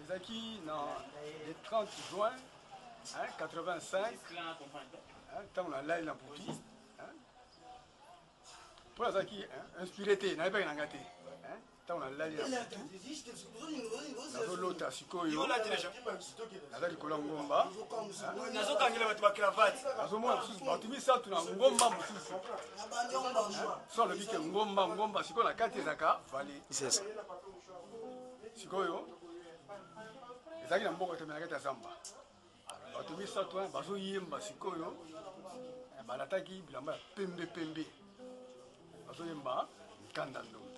Ezalaki na le 30 juin 85 ntango nalali na butu mpo nazalaki inspiré te nayebaki na ngai te ntango nalali na butu nazolota sikoyo naza likolo ya ngomba nazomona mosusu bato misato na ngomba mosusu so alobi ke ngomba ngomba sikoyo na kati ezaka vale sikoyo ezalaki na mboka tembe na kati ya zamba bato misato wana bazoyemba sikoyo eh, balataki bilamba ya pembe pembe bazoyemba mikanda ndongo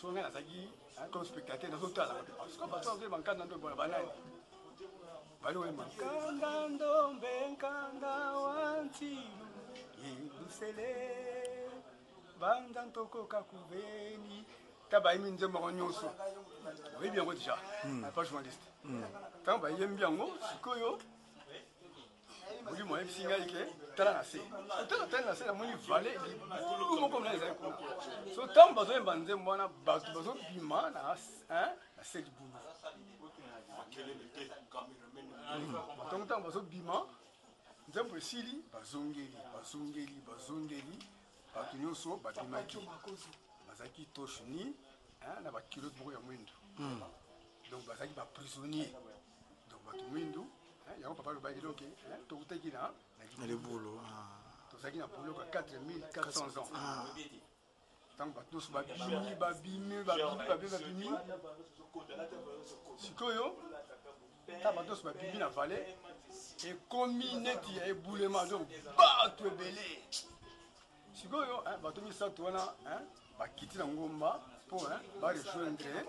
so ngai nazalaki eh, comme spectateur nazotala sikoyo bato bazoyemba mikanda ndongo bona banani balioyemba nkanda ndombe nkanda wa ntilu yebusele banda ntokoka kubeni ta bayembi nzembo yango nyonso oyebi yango deja hmm. apa journaliste hmm. ntango bayembi yango sikoyo molimo ayebisi ngai ke tala na se otala tali na se namoni vale libulu moko mna ezali kuna so ntango bazoyemba nzembo wana bato bazobima na se libulu ntango ntango bazobima Nzembo esili, bazongeli, bazongeli, bazongeli, bato nyonso babimaki, bazalaki torche ni na bakilote moko ya mwindu, hmm. donc bazalaki baprisonnier, donc bato mwindu yango papa alobaki donc tokutaki na libulu ah. tozalaki na boloko ya 4400 ans ah. ntango bato nyonso babimi babimi babimi babimi babimi sikoyo ntango bato nyonso babimi na vale ekomi neti ya ebulema donc bato ebele sikoyo eh, bato misato wana eh, bakiti na ngomba mpo eh, barejoindre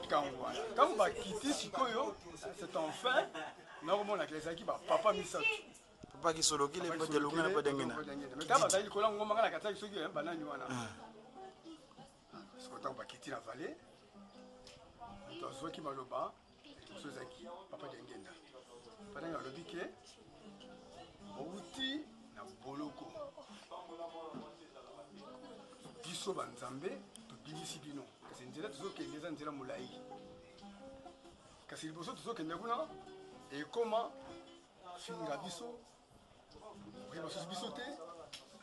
likambo wana ntango bakiti sikoyo c'est enfin nakomona ke ezalaki bapapa misato papa kisolokile mbote lungana mpo ndenge na kaka bazali likolo yango ngomba nga na kataki soki eh, banani wana ah. soki ntango bakiti na vale moto azwaki maloba liboso ezalaki papa diangenda papa diangenda alobi ke bouti na boloko biso banzambe tobimisi bino kasi nzela tozokende eza nzela molai kasi liboso tozokende kuna ekoma finga biso oye basusu biso te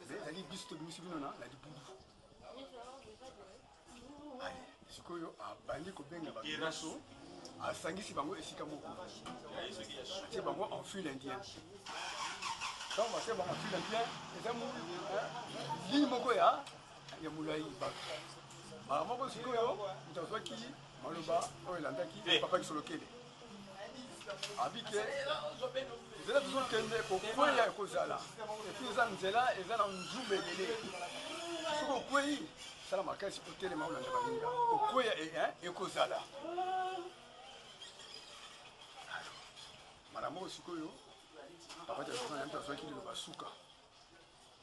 mais ezali biso tobimisi bino na libulu sikoyo abandi kobenga bato nyonso asangisi bango esika moko atie bango en file indien ntango batie bango en file indien eza ligne moko ya ya molai bato mbala moko sikoyo moto azwaki maloba oyo elandaki papa kisolokele Abike nzela tozo kende ko kweya ekozala et puis eza nzela eza na nzube ebele soki okweyi sala makasi otelema olanda baninga okweya e, eh, ekozala malamoko sikoyo papa tazozaki liloba suka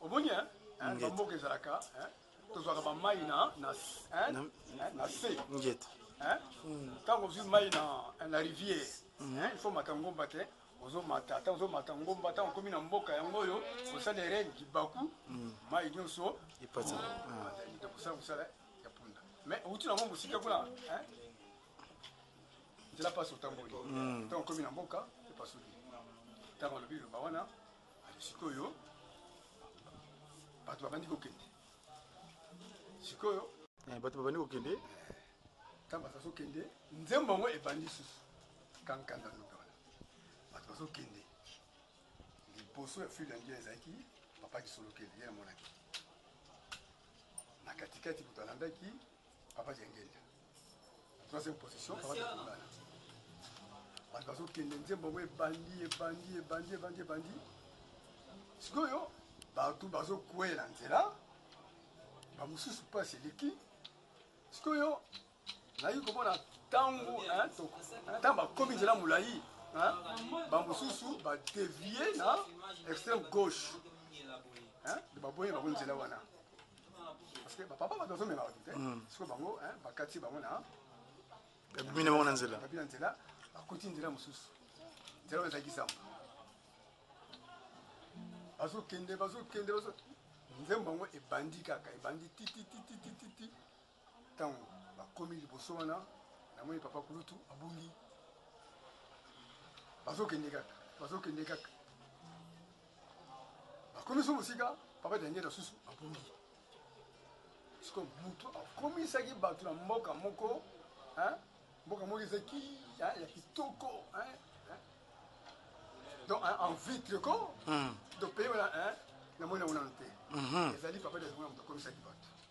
Omoni hein? hein? Ba mboka ezalaka hein? Tozwaka ba mai na na hein? Na se. Ngeta. Hein? Hmm. Tango ozwi mai na na rivière, hmm. hein? Il faut mata ngomba te. ozomata ata ozomata ngomba ntango okomi na mboka yango oyo osali erene libaku hmm. mai nyonso ekosala mosala ya punda mais outi nango mosika kuna nzela mpasi otamboli ntango okomi na mboka epasuki ntango alobi loba wana Ati sikoyo bato babandi kokende sikoyo eh, bato babandi kokende ntango bato bazokende nzembo yango ebandi lisusu kankanda lobe wana bato bazokende liboso ya fil ya ndia ezalaki papa kisolokeli ye namonaki na katikati moto alandaki papa jengenda troisième position kaka tokundana bato bazokende nzembo yango ebandi ebandi ebandi ebandi ebandi sikoyo bato bazokwela nzela bamosusu mpasi eleki sikoyo nayi komona ntango ntango bakomi nzela molai bamosusu badevie na extrême gauche baboyi bango nzela wana parce que bapapa bato bazomema bato te hmm. siko bango bakati bango na babimi na bango na nzela babi na nzela bakuti nzela mosusu nzela oyo ezalaki zamba bazokende bazokende nzembo yango ebandi kaka ebandi titititititi Tango bakomi liboso wana namoni papa kulutu abungi bazokende kaka bazokende kaka bakomi so mosika papa daniel asusu abungi siko motu akomisaki bato na mboka moko mboka moko ezaki ya kitoko donc en vitre ko hmm. donc peye wana namoni yango nano te hmm. ezali papa daniel moto akomisaki bato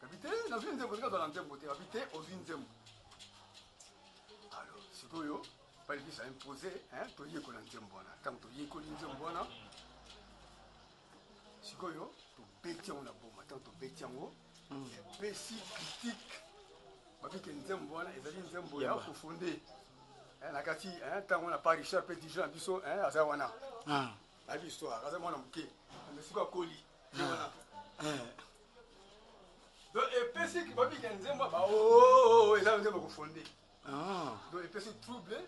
Gabi te nazwi nzembo tika zala nzembo te Gabi te ozwi nzembo alors sikoyo balibisa impose toyekola nzembo wana ntango toyekoli nzembo wana sikoyo tobeti yango na boma ntango tobeti yango hmm. epesi critique babike nzembo wana ezali nzembo ya kofonde eh, na kati eh, ntango wana pa richard mpe dijon na biso eh, aza wana ah. ayebi histoire aza mwana moke na mesiko akoli donc epesi babika nzembo ba oh, oh, oh, eza nzembo kofonde ah. donc epesi trouble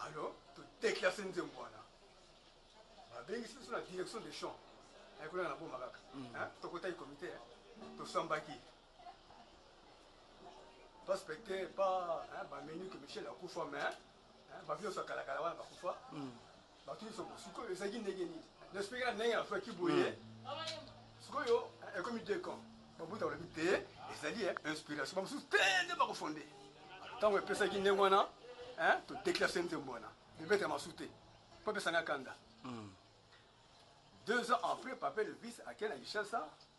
alors todeklase nzembo wana babengisi biso na direction de champ ayekuna na boma kaka mm. tokotaki comité tosambaki baspecte ba bameni ke michel akufa mais bavioso ya kalakala wana bakufa mm. bato nyonso yango sikoyo ezalaki ndenge nini na espeke na ndenge afaki boye sikoyo ekomi deux camp babuta balobi te ezali inspiration bamosusu te nde bakofonde ntango epesaki ndenge wana todeklase nzembo wana bibeta masu te mpo epesanga kanda deux ans après papa elvis akei na kinshasa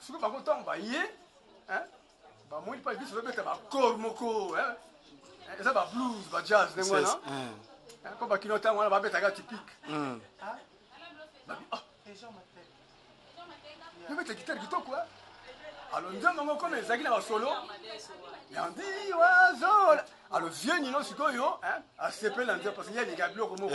soki bango ntango baye bamoni mpa biso tobeta bacor moko eza bablues bajazz ndenge wana mpo bakino ntango wana babetaka typique yobeta gitare kitoko alo nzembo yango koma ezalaki na basolo yandi wazola alo vieux nino sikoyo asepeli na nzembo parce que ye alinga biloko moko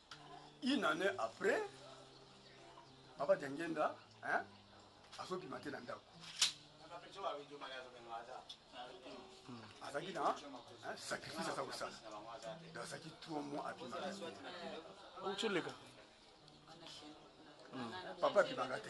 Une annee après, Papa Diangenda hein, azobima te na ndako. azalaki na sacrifice aza kosala azalaki trois mois abimaaoleka papa abimaka te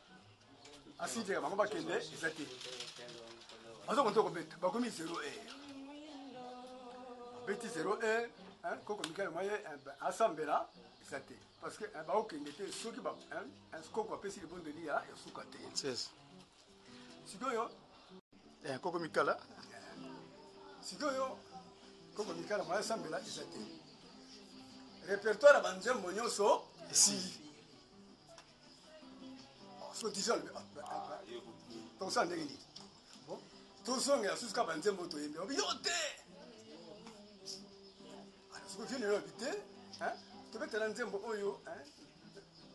aside bango bakende eza te baza konte kobeta bakomi 0 heure beti 0 heure koko mikele moye asambela eza te parce que baokende te soki koko apesi libondeli ya suka te sikoyo eh, koko mikala sikoyo koko mikala moye asambela eza te répertoire ya banzembo nyonso esili sotisol tokosala ndenge nini tozongela susu kaka banzembo oyo toyembi obi yo te soki vieni lobi te tobetela nzembo oyo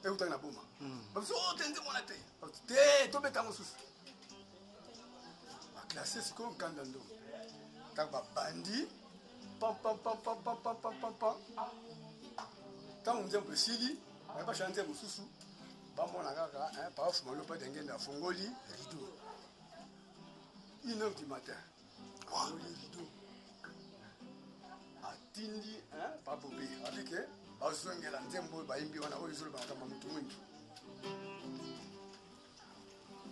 eutaki na boma hmm. babiso oh, te nzembo wana te te tobeta mosusu baklasse sikoyo nkanda ndongo ntango babandi pampampampampampampampa ntango nzembo esili Mais ba chantier mususu ba mona kaka hein pa off malopa dengenda afongoli rideau. Une heure du matin. Afongoli rideau. Atindi hein pa bobe. Abi ke bazongela nzembo oyo bayimbi wana oyo ezoloba makambo ya motu mwindu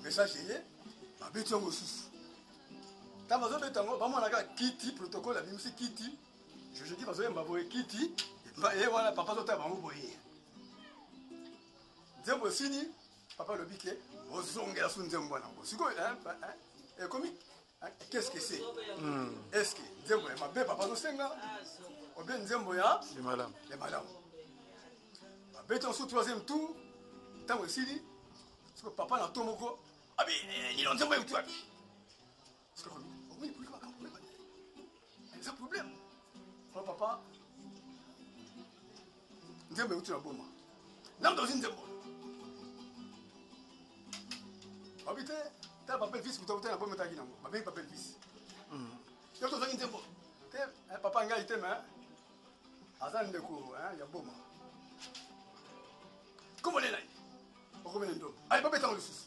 message eye babeti yango mosusu ntango bazobeta yango bamonaka kiti protocole abimisi kiti Jojo ki bazo yemba boye kiti ba ye wana papa zo ta bango boye. Nzembo esili papa lobi ke ozongela su nzembo wana ngo. Siko hein eh, ekomi eh, eh, qu'est-ce que c'est? Hmm. Est-ce que nzembo ya mabe papa zo senga? Obien nzembo ya ya malamu. Ya malamu. Babeti en sous troisième tour ntango esili siko papa na to moko abi nino nzembo ekuti wapi eza problème o papa nzembo euti na boma nano tozi nzembo babi te tala papel vis kuta kuta na boma etaki nango babengi papel vis yo tozangi nzembo te eh, papa ngai te me aza ndeko eh, ya boma komonela ye okomena ndombo aye babetango lisusu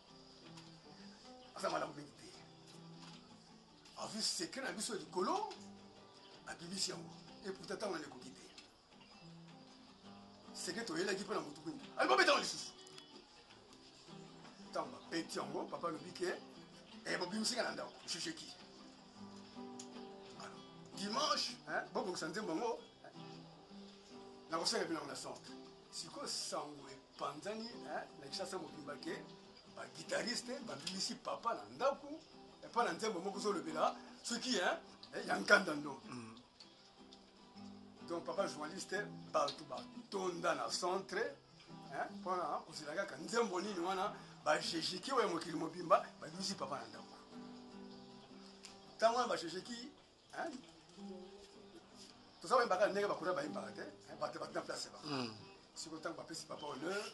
aza malamu mingi te avi secret na biso likolo abimisi yango eputa ntango na ekoki te secret toyelaki mpo na motu mingi alibo betango lisusu ntango babeti yango papa alobi ke eh, bobimisika na ndako jujeki dimanche bobongisa nzembo yango nakosenga bino yango na centre sikoyo sango Panzani eh, na Kinshasa mobimba ke ba guitariste babimisi papa na ndako epa na nzembo moko ozolobela soki eh, eh, ya nkanda ndo mm. donc papa journaliste bato batonda na centre mpona hein, kozela kaka nzembo nini wana bajejiki oyo ya mokili mobimba babimisi papa na ndako ntango wana bajejiki toza koyembaka ndenge bakuna bayembaka te bato bati na place bango hmm. siko ntango bapesi papa honneur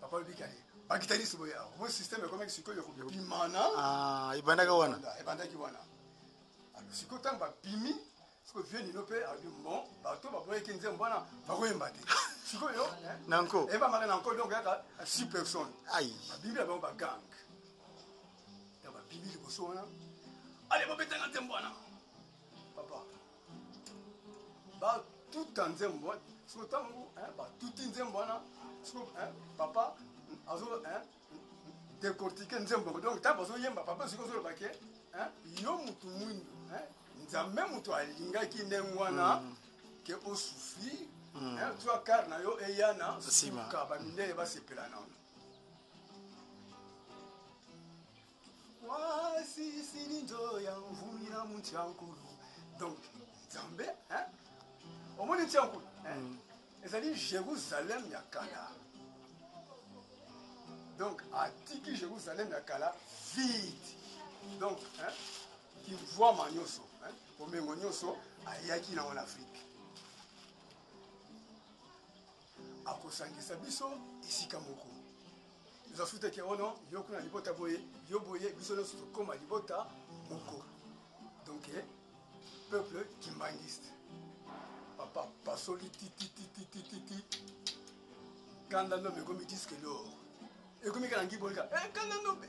papa olobika ye bagitanisi boye awa mo systeme ekomaki sikoyo kobimana ah, ebandaki wana ebandaki wana sikoyo ntango bapimi sikoyo vieux nino mpe alobi bon bato baboyaki nzembo wana bakoyemba te sikoyo eh, nanko eyembamaka nanko donc yaka six personnes babimi na bango bagange na babibi liboso wana ale bobetanga nzembo wana papa batuta nzembo wana siko ntango batuti nzembo wana siko papa azo decortike nzembo donc ntango bazoyemba papa siko ozoloba ke yo motu mwindu nzambe motu alingaki ndenge wana mm. ke osufi mm. twa kare na yo eya na suka bamindele basepela nano wasisilindo ya mvumi na muntiankulu donc nzambe hein? omoni ntiankulu hein? Mm. ezali jérusalem ya kala donc atiki jérusalem ya kala vide donc hein? kimvuama nyonso hein? bomengo nyonso ayaki nango na afrike akosangisa biso esika moko eza suta ke ono oh yo kuna libota boye yo boye biso nyonso tokóma libota moko donk eh, peuple kimbangiste papa pasoli titititititi kanda ndombe ekomi diske lor ekomi kaka na ngibolika eh, kanda ndombe